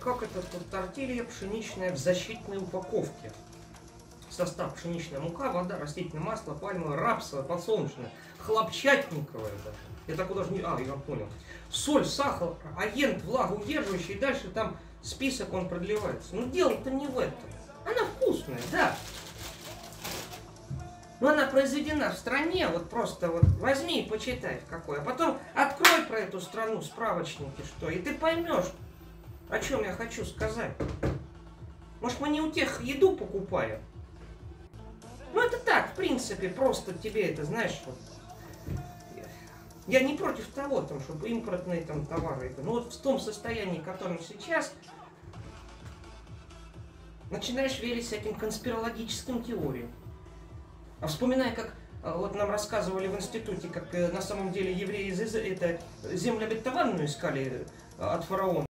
как это тортилья пшеничная в защитной упаковке. Состав пшеничная мука, вода, растительное масло, пальмовое, рапсовое, подсолнечное, хлопчатниковое даже. Я так даже не... А, я понял. Соль, сахар, агент, влагоудерживающий, и дальше там список он продлевается. Но дело-то не в этом. Она вкусная, да. Но она произведена в стране, вот просто вот возьми и почитай какой. А потом открой про эту страну справочники, что, и ты поймешь, о чем я хочу сказать. Может, мы не у тех еду покупаем? Ну, это так, в принципе, просто тебе это, знаешь, вот, я не против того, там, чтобы импортные там товары, это, но вот в том состоянии, в котором сейчас, начинаешь верить всяким конспирологическим теориям. А вспоминая, как а, вот нам рассказывали в институте, как э, на самом деле евреи это землю обетованную искали э, от фараона.